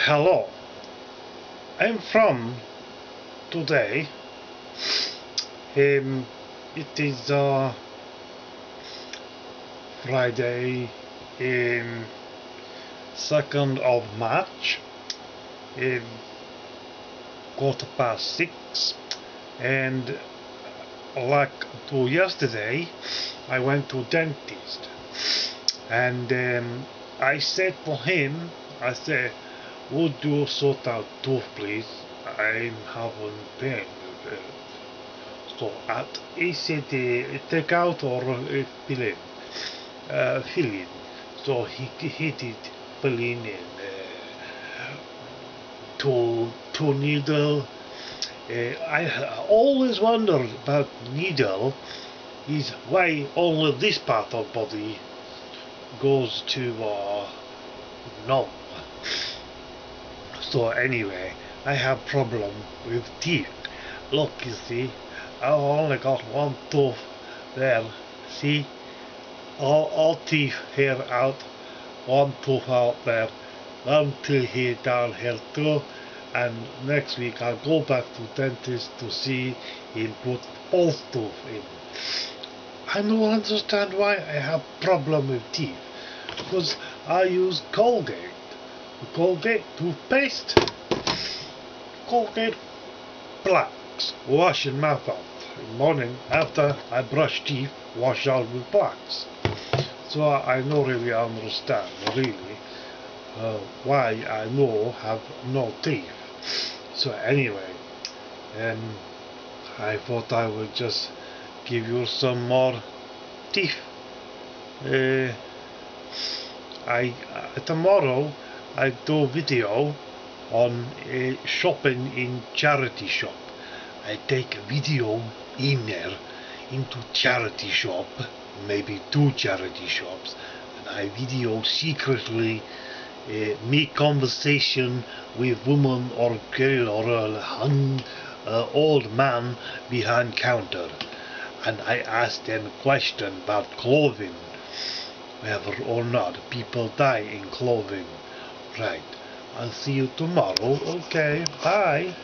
Hello, I'm from today. Um, it is uh, Friday, um, 2nd of March, um, quarter past six, and like to yesterday, I went to dentist, and um, I said for him, I said would you sort out tooth please? I'm having pain it. So at uh, take out or uh, fill in. Uh, fill in. So he, he did fill in and uh, two, two needle. Uh, I always wondered about needle is why only this part of body goes to uh, numb. So anyway, I have problem with teeth. Look, you see, I only got one tooth there. See, all, all teeth here out, one tooth out there, one tooth here down here too. And next week I'll go back to dentist to see he put both tooth in. I don't understand why I have problem with teeth because I use Colgate. Colgate toothpaste, Colgate Plax, washing my mouth out. morning after I brush teeth, wash out with Plax. So I don't really understand really uh, why I know have no teeth. So anyway, um, I thought I would just give you some more teeth. Uh, I uh, tomorrow I do video on uh, shopping in charity shop. I take a video in there into charity shop, maybe two charity shops, and I video secretly uh, make conversation with woman or girl or a hung, uh, old man behind counter and I ask them question about clothing whether or not people die in clothing Right. I'll see you tomorrow. Okay. Bye.